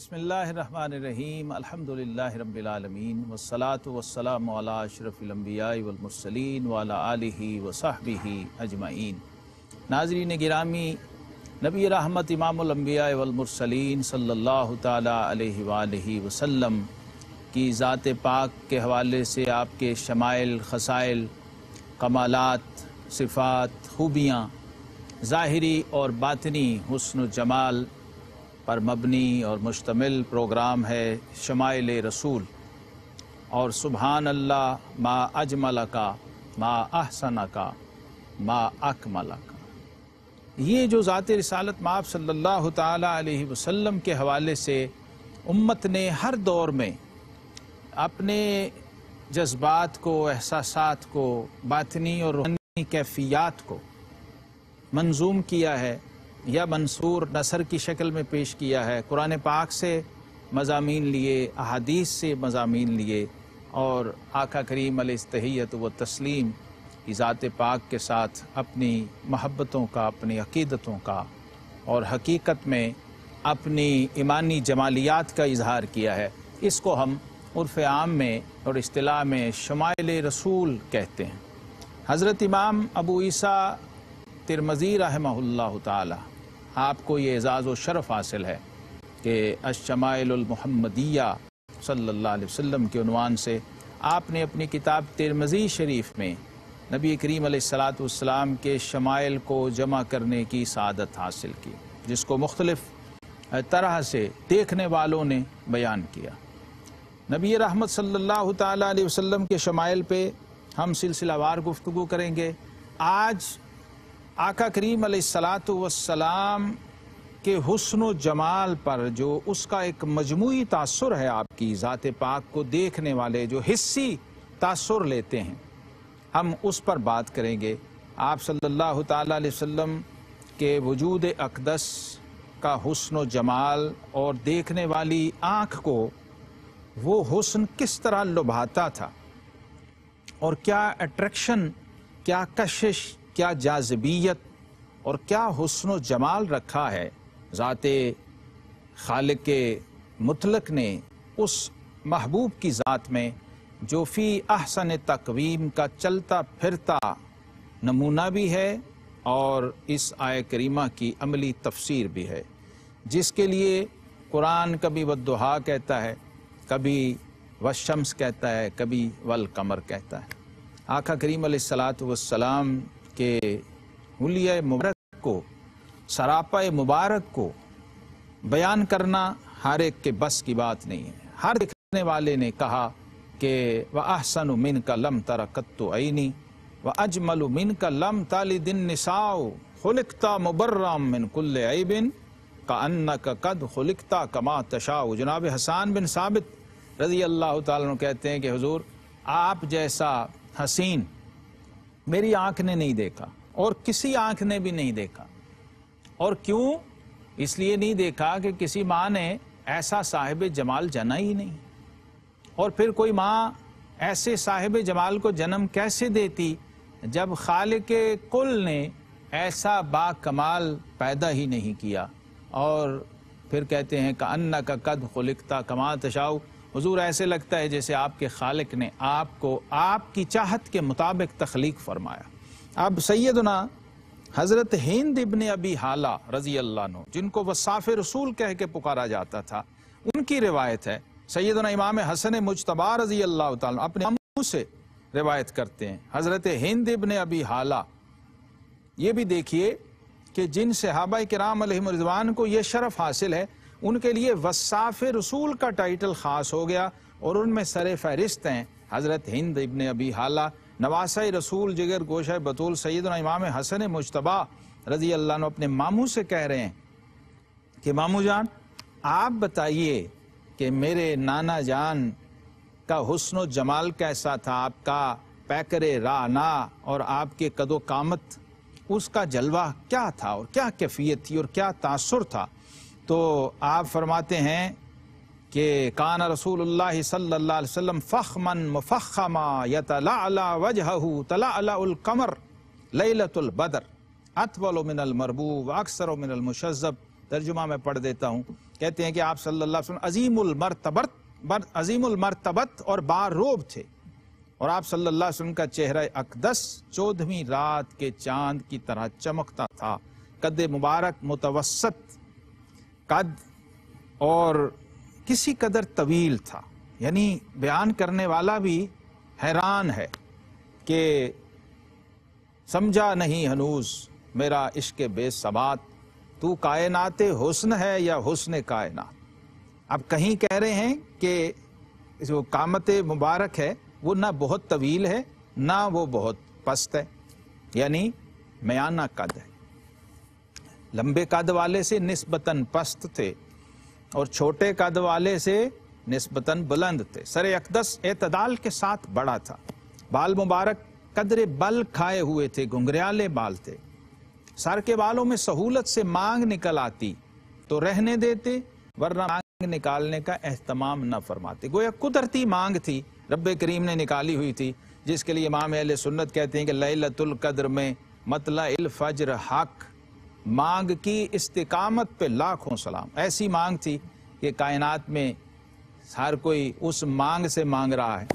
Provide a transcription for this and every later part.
बसमीम अल्हम्दुलिल्लाहि रब्बिल आलमीन वस्सलातु वस्सलामु अला अशरफिल अंबिया'i वल मुरसलीन व अला आलिहि व सहबिहि अजमईन नाज़रीन गिरामी नबी रहमत इमामुल अंबिया'i वल मुरसलीन सल्लल्लाहु ताला अलैहि व आलिहि वसल्लम की ज़ात पाक के हवाले से आपके शमाइल खसाइल कमालत सिफ़ात खूबियाँ ज़ाहरी और बातनी हुस्न जमाल पर मबनी और मुश्तमिल प्रोग्राम है शमाइल रसूल। और सुबहान अल्लाह मा अजमल का मा अहसन का मा अकमल का ये जो ज़ात रसालत माप सल्लल्लाहु अलैहि वसल्लम के हवाले से उम्मत ने हर दौर में अपने जज्बात को एहसास को, बातनी और रूहानी कैफियात को मंजूम किया है या मंसूर नसर की शक्ल में पेश किया है। कुरान पाक से मजामी लिए, अहादीस से मजामी लिए और आका करीम तहैत व तस्लीम की ज़ात पाक के साथ अपनी महब्बतों का, अपनी अकीदतों का और हकीकत में अपनी ईमानी जमालियात का इजहार किया है। इसको हम उर्फ़ आम में और अतलाह में शमाइल रसूल कहते हैं। हज़रत इमाम अबू ईसा तिरमज़ी रहमल्ला ताली आपको ये एज़ाज़ व शरफ़ हासिल है कि अशमाइलमहमदिया सल्लल्लाहु अलैहि वसल्लम के उनवान से आपने अपनी किताब तिरमज़ी शरीफ में नबी करीम सलाम के शमाइल को जमा करने की सादत हासिल की, जिसको मुख्तलफ़ तरह से देखने वालों ने बयान किया। नबी रहमत सल्लल्लाहु अलैहि वसल्लम के शमाइल पे हम सिलसिलावार गुफ्तु करेंगे। आज आका करीम सलाम के हुसन जमाल पर जो उसका एक मजमू तासर है आपकी ज़ात पाक को देखने वाले जो हिस्सी तासर लेते हैं, हम उस पर बात करेंगे। आप सल्लल्लाहु अलैहि वसल्लम के वजूद अकदस का हुसन जमाल और देखने वाली आँख को वो हुसन किस तरह लुभाता था और क्या अट्रैक्शन क्या कशिश क्या जाजबियत और क्या हुसन जमाल रखा है? ज़ात खाल के मुतलक ने उस महबूब की ज़ात में जो फ़ी अहसन तकवीम का चलता फिरता नमूना भी है और इस आय करीमा की अमली तफसीर भी है, जिसके लिए कुरान कभी वदुहा कहता है, कभी वशम्स कहता है, कभी वल कमर कहता है। आका करीम सलाम के हुलिया मुबारक को सरापा मुबारक को बयान करना हर एक के बस की बात नहीं है। हर देखने वाले ने कहा कि, व अहसन मिन का लम तरकत्तो आईनी व अजमल मिन का लम ताली दिन निसाओ, खुलिकता मुबर्राम मिन कुल्ल बिन का अन्ना का कद खुलिकता कमा तशाओ। जनाब हसान बिन साबित रज़ी अल्लाह तु कहते हैं कि, हजूर, आप जैसा हसीन मेरी आँख ने नहीं देखा और किसी आँख ने भी नहीं देखा। और क्यों? इसलिए नहीं देखा कि किसी माँ ने ऐसा साहिब जमाल जना ही नहीं। और फिर कोई माँ ऐसे साहिब जमाल को जन्म कैसे देती जब खाल के कुल ने ऐसा बा कमाल पैदा ही नहीं किया? और फिर कहते हैं का अन्ना का कद खुलिकता कमा तशाऊ। हजूर, ऐसे लगता है जैसे आपके खालिक ने आपको, आपकी चाहत के मुताबिक तख्लीक फरमाया। अब सैदना हज़रत हिंद इबन अबी हाला रज़ी अल्लाह जिनको वसाफ़ रसूल कह के पुकारा जाता था, उनकी रिवायत है। सैदना इमाम हसन मुशतबा रज़ी अल्लाह अपने मुँह से रिवायत करते हैं। हज़रत हिंद इबन अबी हाला, ये भी देखिए कि जिन सहाबा कराम रिजवान को यह शरफ हासिल है उनके लिए वसाफ़ रसूल का टाइटल ख़ास हो गया और उनमें सर फहरिस्त हैं। हज़रत हिंद इबन अबी हाला, नवासा रसूल जिगर गोशा बतूल सईद इमाम हसन मुशतबा रज़ी अल्लाह अपने मामू से कह रहे हैं कि, मामू जान, आप बताइए कि मेरे नाना जान का हुसन जमाल कैसा था? आपका पैकर राना और आपके कदो कामत, उसका जलवा क्या था और क्या कैफियत थी और क्या तासर था? तो आप फरमाते हैं कि कान रसूल सल्लल्लाहु अलैहि वसल्लम फ़खमन मुफ़खमा यतला वजहू तलाकमर लैलतुल बदर अतवल मिनल मरबूब अक्सर मिनल मुशज़ब तर्जुमा में पढ़ देता हूँ। कहते हैं कि आप सल्लल्लाहु अलैहि वसल्लम अजीमुल मरतबत अजीमुल मरतबत और बारोब थे। और आप वसल्लम का चेहरा अकदस चौदहवीं रात के चाँद की तरह चमकता था। कद मुबारक मुतवसत कद और किसी कदर तवील था। यानी बयान करने वाला भी हैरान है कि समझा नहीं हनूज, मेरा इश्क बेसबात तू कायनात हुस्न है या हुस्न कायनात? अब कहीं कह रहे हैं कि जो कामत मुबारक है, वो ना बहुत तवील है, ना वो बहुत पस्त है। यानी मयाना कद है। लंबे कद वाले से निस्बतन पस्त थे, और छोटे कद वाले से निस्बतन बुलंद थे। सर अकदस एतदाल के साथ बड़ा था। बाल मुबारक कदरे बल खाए हुए थे, घुंघरियाले बाल थे। सर के बालों में सहूलत से मांग निकल आती तो रहने देते, वरना मांग निकालने का एहतमाम न फरमाते। गोया कुदरती मांग थी रब करीम ने निकाली हुई थी, जिसके लिए इमाम अहल सुन्नत कहते हैं कि लैलतुल कद्र में मतला फजर हक। मांग की इस्तिकामत पे लाखों सलाम। ऐसी मांग थी कि कायनात में हर कोई उस मांग से मांग रहा है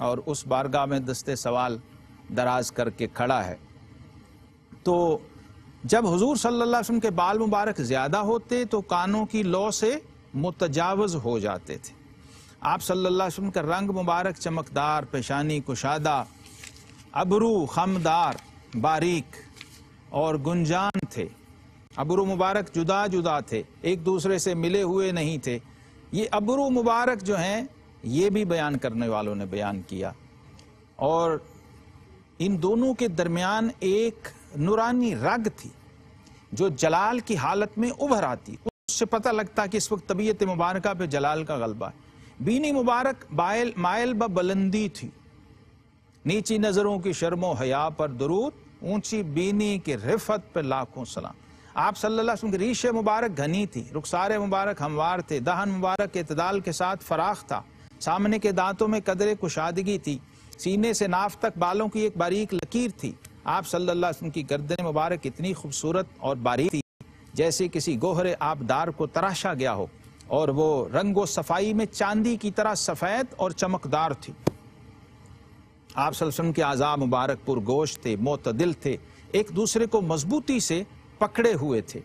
और उस बारगाह में दस्ते सवाल दराज करके खड़ा है। तो जब हुजूर सल्लल्लाहु अलैहि वसल्लम के बाल मुबारक ज़्यादा होते तो कानों की लौ से मुतजावज हो जाते थे। आप सल्लल्लाहु अलैहि वसल्लम का रंग मुबारक, चमकदार, पेशानी, कुशादा, अबरू, खमदार, बारीक और गुंजान थे। अबरू मुबारक जुदा जुदा थे, एक दूसरे से मिले हुए नहीं थे। ये अबरू मुबारक जो हैं, ये भी बयान करने वालों ने बयान किया। और इन दोनों के दरमियान एक नुरानी रग थी, जो जलाल की हालत में उभर आती। उससे पता लगता कि इस वक्त तबीयत मुबारक पे जलाल का गलबा है। बीनी मुबारक बायल, मायल ब बुलंदी थी। नीची नज़रों की शर्मो हया पर दरूद, ऊँची बीनी की रिफत पर लाखों सलाम। आप सल्लल्लाहु अलैहि वसल्लम की रीश मुबारक घनी थी, रुखसार मुबारक, हमवार थे, दहन मुबारक इतदाल के साथ फराख था, सामने के दांतों में कदर कुशादगी थी, सीने से नाफ तक बालों की एक बारीक लकीर थी। आप सल्लल्लाहु अलैहि वसल्लम की गर्दन मुबारक इतनी खूबसूरत और बारीक थी, जैसे किसी गोहरे आबदार को तराशा गया हो, और वो रंगो सफ़ाई में चांदी की तरह सफ़ेद और चमकदार थी। आप वसल्लम के आज़ा मुबारक पुरगोश थे, मोतदिल थे, एक दूसरे को मजबूती से पकड़े हुए थे।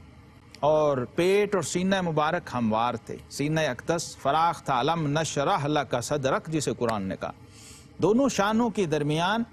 और पेट और सीना मुबारक हमवार थे। सीना अकदस, फराख था, अलम नशरह का सदरक, जिसे कुरान ने कहा। दोनों शानों के दरमियान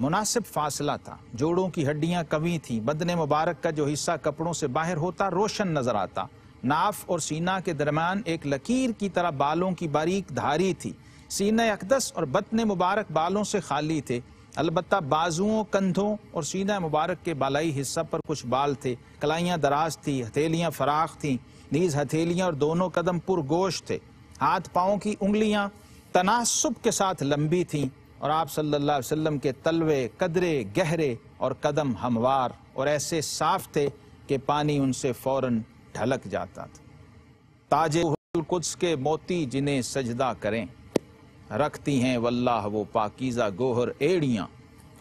मुनासिब फासला था। जोड़ों की हड्डियाँ कवी थी। बदन मुबारक का जो हिस्सा कपड़ों से बाहर होता, रोशन नज़र आता। नाफ और सीना के दरमियान एक लकीर की तरह बालों की बारीक धारी थी। सीना अकदस और बतन मुबारक बालों से खाली थे। अलबत् बाजुओं, कंधों और सीधा मुबारक के बालाई हिस्सा पर कुछ बाल थे। कलाइयाँ दराज थी, हथेलियाँ फराख थीं। नीज हथेलियाँ और दोनों कदम पुरगोश थे। हाथ पाँव की उंगलियाँ तनासब के साथ लंबी थीं और आप अलैहि वसल्लम के तलवे, कदरे, गहरे और कदम हमवार और ऐसे साफ़ थे कि पानी उनसे फ़ौरन ढलक जाता था। ताजे कुछ के मोती जिन्हें सजदा करें। रखती हैं वल्लाह वो पाकिज़ा गोहर एड़ियाँ।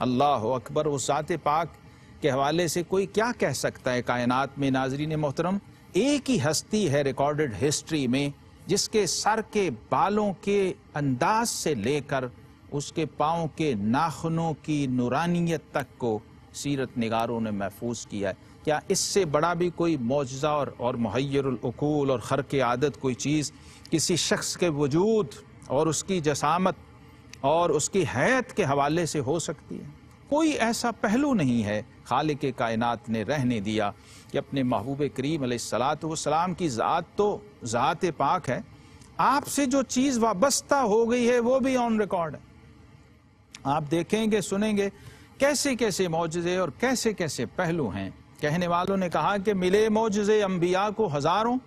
अल्लाह अकबर वो सात पाक के हवाले से कोई क्या कह सकता है? कायनात में नाजरीन मोहतरम एक ही हस्ती है रिकॉर्डेड हिस्ट्री में जिसके सर के बालों के अंदाज से लेकर उसके पाँव के नाखनों की नूरानियत तक को सीरत निगारों ने महफूज किया है। क्या इससे बड़ा भी कोई मुआजा और, और मुहैरकूल और खर के आदत कोई चीज़ किसी शख्स के वजूद और उसकी जसामत और उसकी हैत के हवाले से हो सकती है। कोई ऐसा पहलू नहीं है खाल के कायनात ने रहने दिया कि अपने महबूब करीम सलाम की ज़ात तो ज़ात पाक है। आपसे जो चीज़ वाबस्ता हो गई है, वो भी ऑन रिकॉर्ड है। आप देखेंगे, सुनेंगे, कैसे कैसे मोजे और कैसे कैसे पहलू हैं। कहने वालों ने कहा कि मिले मोजे अम्बिया को हज़ारों,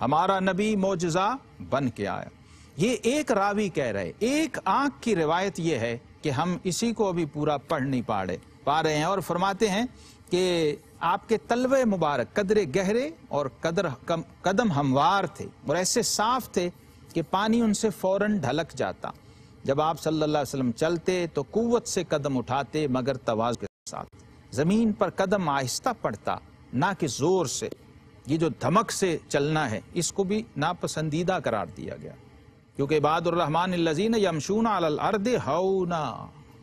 हमारा नबी मोजा बन के आया। ये एक रावी कह रहे एक आँख की रिवायत ये है कि हम इसी को अभी पूरा पढ़ नहीं पा रहे पा रहे हैं और फरमाते हैं कि आपके तलवे मुबारक कदरे गहरे और कदर कम, कदम हमवार थे और ऐसे साफ़ थे कि पानी उनसे फ़ौरन ढलक जाता। जब आप सल्लल्लाहु अलैहि वसल्लम चलते तो कुवत से कदम उठाते मगर तवाज के साथ। ज़मीन पर कदम आहिस्ता पड़ता ना कि ज़ोर से। ये जो धमक से चलना है इसको भी नापसंदीदा करार दिया गया। क्योंकि बादुररहमान लजीन यमशून अर्द हौना।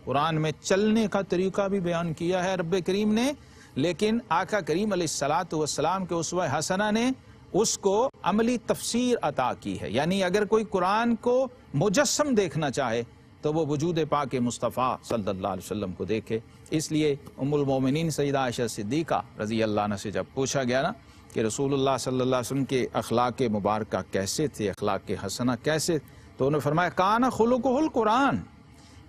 कुरान में चलने का तरीका भी बयान किया है रब करीम ने, लेकिन आका करीम सलाम के उसवा हसना ने उसको अमली तफसीर अता की है। यानी अगर कोई कुरान को मुजस्म देखना चाहे तो वो वजूद पाक मुस्तफ़ा अलैहि वसल्लम को देखे। इसलिए उमुलमोमिन सईदा आयशा सिद्दीक़ा रज़ी अल्लाह से जब पूछा गया ना कि रसूलुल्लाह सल्लल्लाहु अलैहि वसल्लम के अखलाक मुबारक कैसे थे, अखलाक हसना कैसे तो उन्होंने फरमाया, काना खुलकुल कुरान।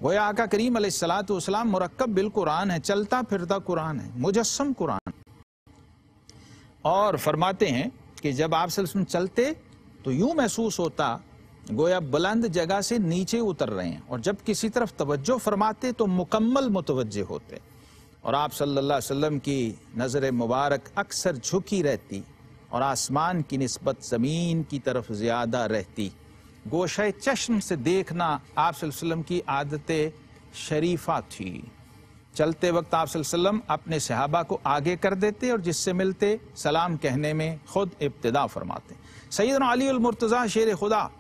गोया आका करीम सलाम मुरक्ब बिल कुरान है, चलता फिरता कुरान है मुजस्म कुरान। और फरमाते हैं कि जब आप चलते तो यूँ महसूस होता गोया बुलंद जगह से नीचे उतर रहे हैं, और जब किसी तरफ़ तवज्जो फरमाते तो मुकम्मल मुतवजे होते। और आप सल्लल्लाहु अलैहि वसल्लम की नज़र मुबारक अक्सर झुकी रहती और आसमान की नस्बत ज़मीन की तरफ़ ज़्यादा रहती। गोशा चश्म से देखना आप वसल्लम की आदत शरीफा थी। चलते वक्त आप वसल्लम अपने सहाबा को आगे कर देते और जिससे मिलते, सलाम कहने में खुद इब्तदा फरमाते। सैद अली मुर्तज़ा शेर खुदा,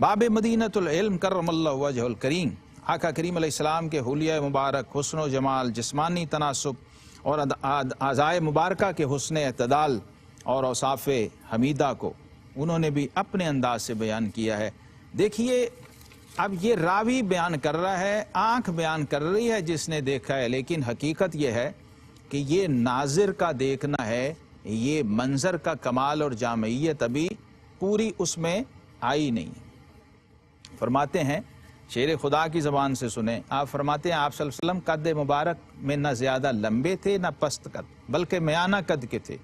बाब मदीनतम करमल करीम। आका करीम सलाम के हुलिया मुबारक, हुसन जमाल, जिसमानी तनासब और आज़ाए मुबारक के हसन अतदाल और औसाफ हमीदा को उन्होंने भी अपने अंदाज से बयान किया है। देखिए, अब ये रावी बयान कर रहा है, आँख बयान कर रही है जिसने देखा है, लेकिन हकीकत यह है कि ये नाजिर का देखना है, ये मंजर का कमाल और जामयत अभी पूरी उसमें आई नहीं फरमाते हैं शेर खुदा की ज़बान से सुने। आप फरमाते हैं, आप वसल्लम, कद मुबारक में न ज़्यादा लंबे थे, ना पस्त कद, बल्कि मयाना कद के थे।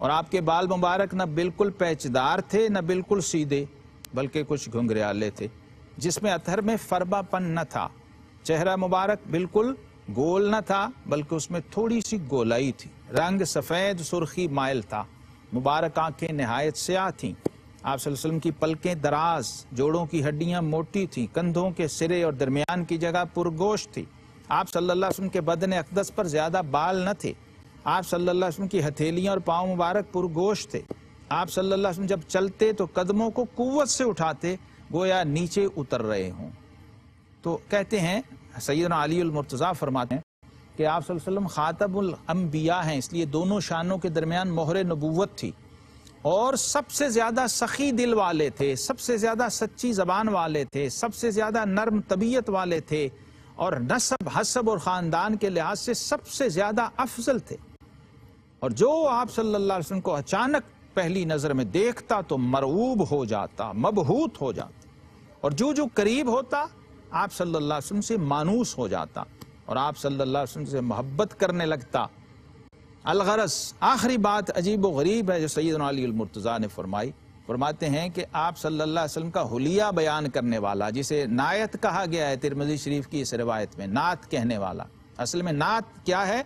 और आपके बाल मुबारक न बिल्कुल पैचदार थे, न बिल्कुल सीधे, बल्कि कुछ घुंघरियाले थे, जिसमें अतहर में फरबापन न था। चेहरा मुबारक बिल्कुल गोल न था, बल्कि उसमें थोड़ी सी गोलाई थी। रंग सफ़ेद, सुर्खी माइल था। मुबारक आँखें नहायत स्याह थीं। आप की पलकें, दराज, जोड़ों की हड्डियाँ मोटी थीं, कंधों के सिरे और दरमियान की जगह पुरगोश थी। आप सल्लल्लाहु अलैहि वसल्लम के बदन अकदस पर ज़्यादा बाल न थे। आप सल्लल्लाहु अलैहि वसल्लम की हथेलियाँ और पाँव मुबारक पुरगोश थे। आप सल्लल्लाहु अलैहि वसल्लम जब चलते तो कदमों को कुत से उठाते, गोया नीचे उतर रहे हों। तो कहते हैं सैदना अली मुर्तज़ा फरमाते हैं कि आप वसल्लम ख़ातबुल अम्बिया हैं, इसलिए दोनों शानों के दरमियान मोहर नबूवत थी। और सबसे ज़्यादा सखी दिल वाले थे, सबसे ज़्यादा सच्ची ज़बान वाले थे, सबसे ज़्यादा नर्म तबीयत वाले थे और नसब, हसब और ख़ानदान के लिहाज से सबसे ज़्यादा अफजल थे। और जो आप सल्लल्लाहु अलैहि वसल्लम को अचानक पहली नज़र में देखता तो मरऊब हो जाता, मबहूत हो जाता और जो जो करीब होता, आप सल्लल्लाहु अलैहि वसल्लम से मानूस हो जाता और आप सल्लल्लाहु अलैहि वसल्लम से मोहब्बत करने लगता। अलगरस, आखिरी बात अजीब व गरीब है जो सैद मुर्तज़ा ने फरमाई। फरमाते हैं कि आप सल्लल्लाहु अलैहि वसल्लम का हुलिया बयान करने वाला, जिसे नायत कहा गया है तिरमजी शरीफ की इस रवायत में, नात कहने वाला। असल में नात क्या है?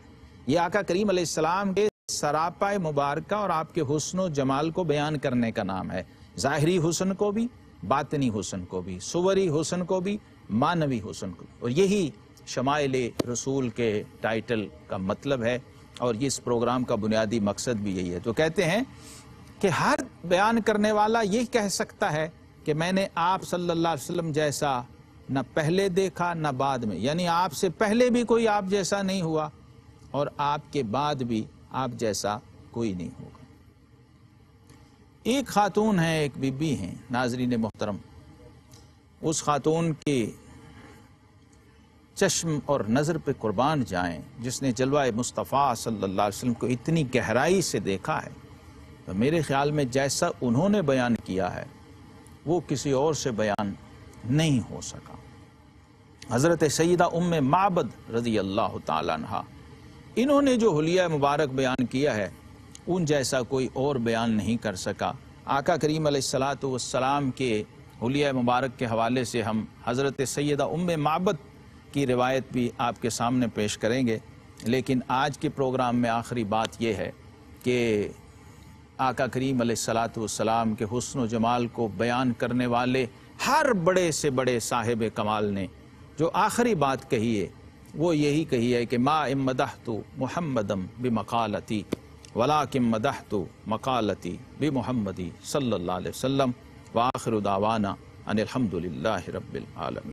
ये आका करीम अलैहिस्सलाम के सरापा मुबारक और आपके हुसन जमाल को बयान करने का नाम है। ज़ाहरी हुसन को भी, बातनी हुसन को भी, सुवरी हुसन को भी, मानवी हुसन को और यही शमाइल रसूल के टाइटल का मतलब है। और ये इस प्रोग्राम का बुनियादी मकसद भी यही है। तो कहते हैं कि हर बयान करने वाला ये कह सकता है कि मैंने आप सल्लल्लाहु अलैहि वसल्लम जैसा न पहले देखा, न बाद में। यानी आपसे पहले भी कोई आप जैसा नहीं हुआ और आपके बाद भी आप जैसा कोई नहीं होगा। एक खातून है, एक बीबी हैं, नाजरीन मोहतरम। उस खातून के चश्म और नज़र पे कुर्बान जाएँ, जिसने जलवा मुस्तफ़ा सल्लल्लाहु अलैहि वसल्लम को इतनी गहराई से देखा है। तो मेरे ख्याल में जैसा उन्होंने बयान किया है, वो किसी और से बयान नहीं हो सका। हज़रत सईदा उम्म माबद रज़ी अल्लाह तहा इन्होंने जो हुलिया मुबारक बयान किया है, उन जैसा कोई और बयान नहीं कर सका। आका करीम सलाम के हुलिया मुबारक के हवाले से हम हज़रत सैदा उम माबद की रिवायत भी आपके सामने पेश करेंगे। लेकिन आज के प्रोग्राम में आखिरी बात यह है कि आका करीम सलाम के हुसन जमाल को बयान करने वाले हर बड़े से बड़े साहिब कमाल ने जो आखिरी बात कही है, वो यही कही है कि मा इमदह तो मोहम्मदम बमकालती वला किम मदह तो मकालती बी मोहम्मदी सल्ला वसम वाखिर दावाना अनिलहमदिल्ला रबालमी